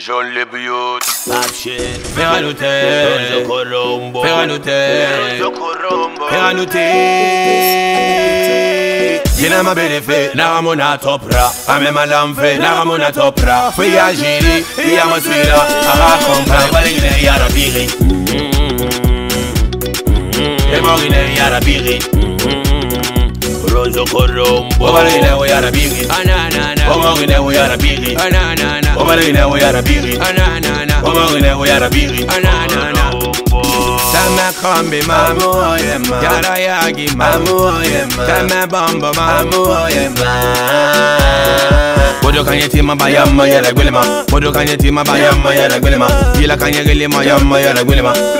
Jean Le Biot Apche, Ferranote, Lonzo Colombo, Ferranote, Lonzo Colombo Ferranote. Jina mabelefe, naramona topra. Ame malamfe, naramona topra. Fwe ya jiri, ya maswira Aha kompa, balingine ya rabiri Emorine ya rabiri mwanzo korombo. Ananana ananana ananana ananana Yara yagi Bodo kanye Bodo kanye Gila kanye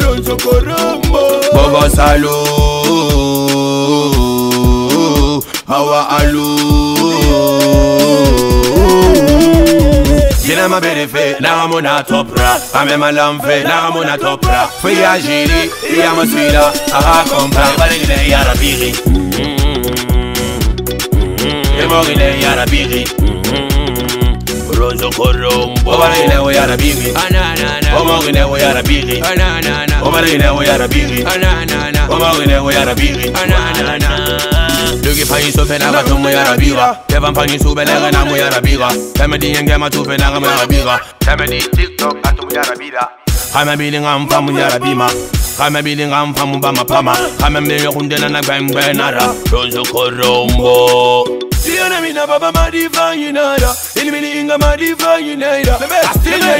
Ronzo korombo. Bogo salu. Jina maberefe, naramona topra Ame malamfe, naramona topra Fwe ya jiri, ya maswila Aha kompa, balingine ya rabiri Emorine ya rabiri Lonzo Colombo Obalingine wo ya rabiri Omorine wo ya rabiri Obalingine wo ya rabiri Omorine wo ya rabiri Lugi fanyi so fena ga tumu ya rabira Kevan fanyi su bele ga namu ya rabira Kame di yenge ma tu fena ga mu ya rabira umawineko yarabiri lukiphayisophena kathomo yarabika kevamphanyisoubeleke namo yarabika temediyengemathufenakamo yarabika temeditiktok kathomo yarabila hamabili ngamfamu yarabima hamabili ngamfamu bamaphama hamambili kundelana kwengwenara lonzokorombo Siyana mina baba madivayinara Ilmini inga madivayinara Still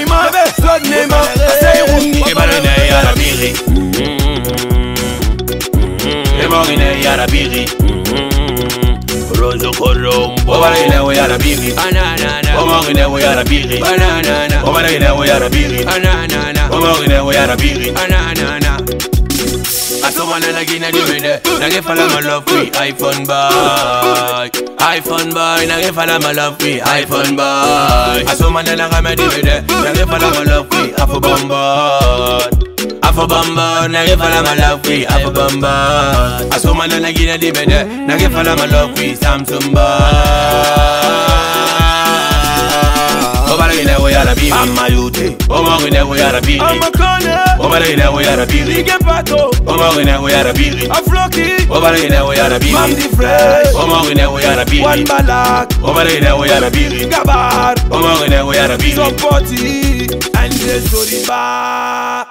Ebarine ya rabiri Lonzo Colombo. Obarine wo ya rabiri Obarine wo ya rabiri Obarine wo ya rabiri Obarine wo ya rabiri Asomana na gina di mede Na ge fala ma love free iPhone boy iPhone boy Na ge fala ma love free iPhone boy Asomana na game di mede Na ge fala ma love free Afo bombard Afo Afa bamba, nage fala malakwi Afa bamba Asoma na nagina di bede Nage fala malakwi Samsumba. Obala gine wo yara biri Amma yute. Oma gine wo yara biri Amma kone. Obala gine wo yara biri Lige pato. Oma gine wo yara biri Afloki. Obala gine wo yara biri Mamdi fresh. Oma gine wo yara biri Wan balak. Obala gine wo yara biri Gabar. Oma gine wo yara biri Sopoti. Ande soriba